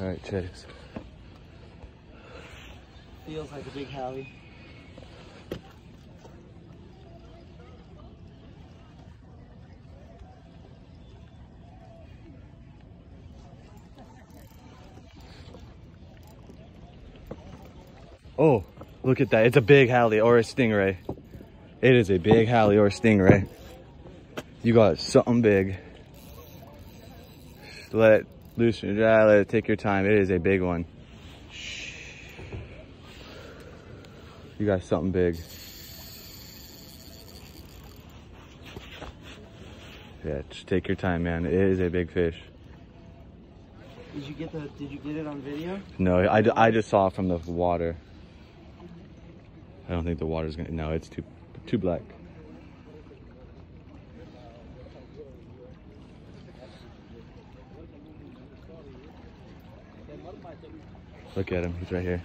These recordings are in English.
All right, Chase. Feels like a big Hallie. Oh, look at that. It's a big Hallie or a Stingray. It is a big Hallie or a Stingray. You got something big. Let loosen, yeah, let it take your time. It is a big one. You got something big. Yeah, just take your time, man. It is a big fish. Did you get the? Did you get it on video? No, I, I just saw it from the water. I don't think the water's gonna. No, it's too too black. Look at him. He's right here.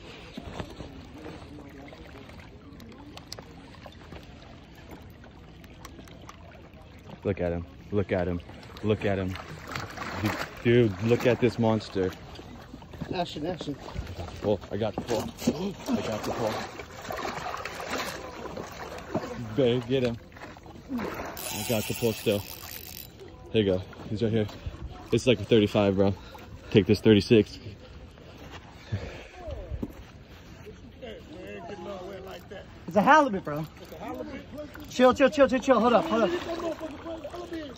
Look at him. Look at him. Look at him. Dude, look at this monster. Action, action. Oh, I got the pull. I got the pull. Better get him. I got the pull still. Here you go. He's right here. It's like a 35, bro. Take this 36. It's a halibut, bro. Chill, chill, chill, chill, chill. Hold up, hold up.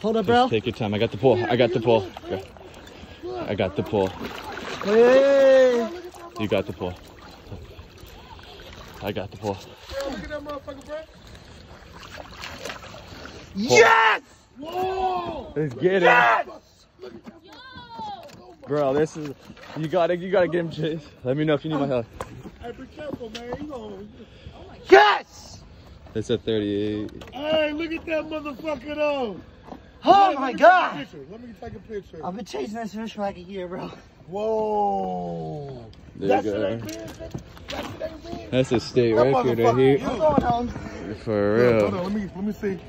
Hold up, bro. Just take your time. I got the pull. I got the pull. Go. I got the pull. Hey. You got the pull. I got the pull. Yes! Let's get him. Bro, this is you gotta you gotta get him Chase. Let me know if you need my help. Hey, be careful, man. You know. Yes! It's a 38. Hey, look at that motherfucker though. Oh Let my me take a god! Let me take a picture. I've been chasing this fish for like a year, bro. Whoa. There That you go. ain't big. That that shit ain't big. That's a state That right here, right motherfucker here. huge. I'm going home. For Hold on, real. let me let me see.